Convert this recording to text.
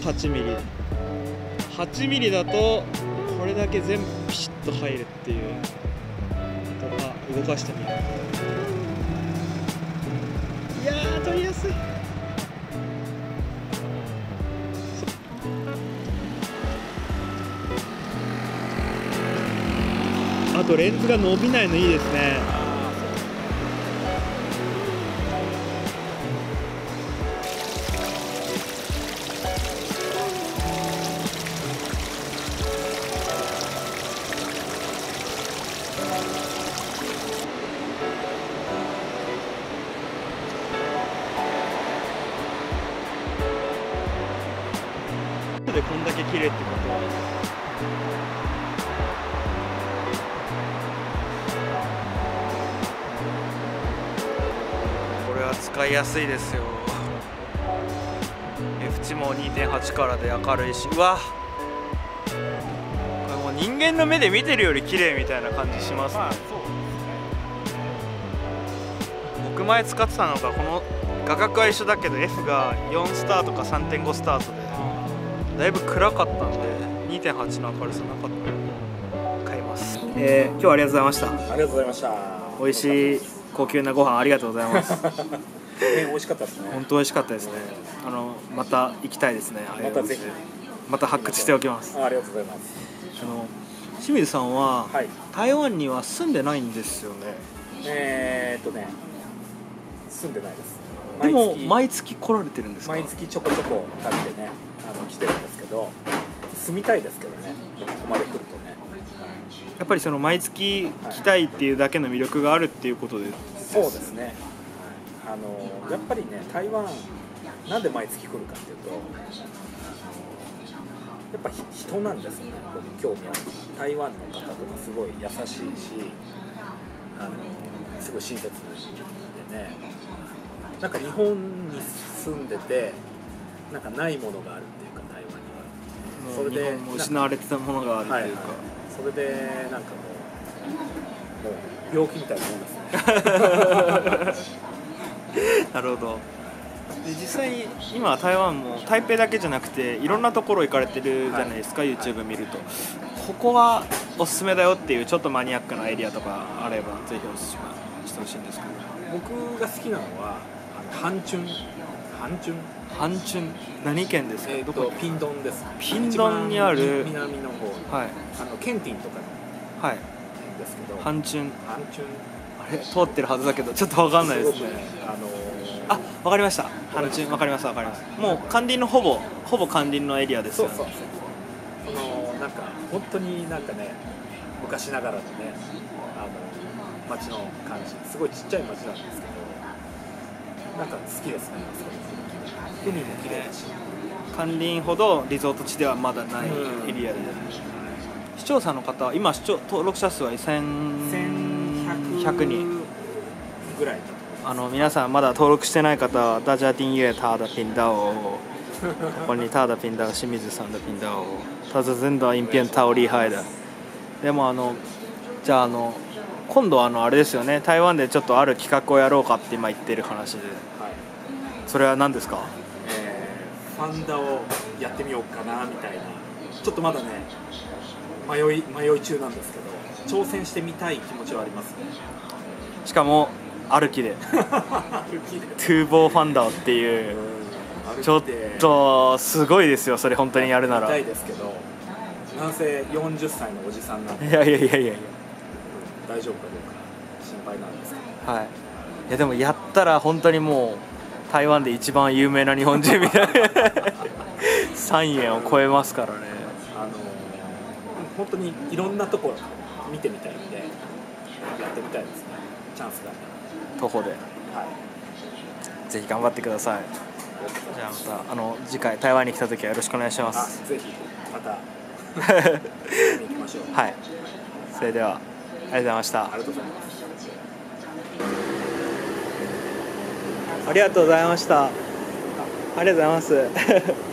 8ミリ。8ミリだとこれだけ全部ピシッと入るっていう。あとあ動かしてみる。いやー取りやすい。あとレンズが伸びないのいいですね。こんだけ綺麗ってこと。使いやすいですよ。F 値も2.8からで明るいし。うわ。これもう人間の目で見てるより綺麗みたいな感じしますね、僕前使ってたのがこの画角は一緒だけど F が4スタートか3.5スタートでだいぶ暗かったんで2.8の明るさなかったので買います。えー、今日はありがとうございました。ありがとうございました。美味しい高級なご飯ありがとうございます。え美味しかったですね。本当美味しかったですね。あのまた行きたいですね。またぜひ。また発掘しておきます。あありがとうございます。あの清水さんは、はい。台湾には住んでないんですよね。えー、っとね、住んでないです。でも毎毎月来られてるんですか？毎月ちょこちょこ旅でね、あの来てるんですけど、住みたいですけどね。ここまで来るとね。やっぱりその毎月来たいっていうだけの魅力があるっていうことでそうですね。はいあのやっぱりね、台湾なんで毎月来るかっていうと、やっぱひ人なんですよね。僕興味ある。台湾の方とかすごい優しいし、あのすごい親切でね。なんか日本に住んでて、なんかないものがあるっていうか台湾には。それで失われてたものがあるというか、それでなんかもうもう病気みたいなもんですね。なるほど。で実際に今台湾も台北だけじゃなくていろんなところ行かれてるじゃないですか、はい。YouTube 見ると。ここはおすすめだよっていうちょっとマニアックなエリアとかあればぜひおすすめしてほしいんですけど。僕が好きなのはハンチュンハンチュンハンチュン何県ですか、えーどこ？とピンドンです。ピンドンにある南の方。はい。あのケンティンとかはい。ですけど。ハンチュンハンチュンあれ？通ってるはずだけどちょっとわかんないですね。あのーあわかりました。ハンチュンわかりますわかります。もう関林のほぼほぼ関林のエリアですよね。そうそうそう。そのなんか本当になんかね昔ながらのねあの街の感じ。すごいちっちゃい街なんですけどなんか好きですね。海も綺麗。だし関林ほどリゾート地ではまだないエリアで、視聴者の方今視聴登録者数は1100人ぐらいあの皆さんまだ登録してない方はダジャディンユエターダピンダオ。ここにターダピンダオ清水さんダピンダオ。タだゼンはインピエンタオリーハイダでもあのじゃああの今度あのあれですよね。台湾でちょっとある企画をやろうかって今言ってる話で。はい。それは何ですか？えーファンダをやってみようかなみたいな。ちょっとまだね迷い迷い中なんですけど挑戦してみたい気持ちはありますね。しかも歩きで。歩きで。トゥーボーファンダーっていう。ちょっとすごいですよそれ本当にやるなら。い見たいですけどなんせ40歳のおじさんなんで。やいやいやいやいや大丈夫かどうか心配なんですけどはい。いやでもやったら本当にもう台湾で一番有名な日本人みたいな。3円を超えますからね。あの本当にいろんなとこ見てみたいんでやってみたいですね。チャンスが徒歩で。はい。ぜひ頑張ってください。じゃあまたあの次回台湾に来た時はよろしくお願いしまあすぜひまた。見 に行きましょう。はい。それではありがとうございました。ありがとうございますありがとうございました。ありがとうございます。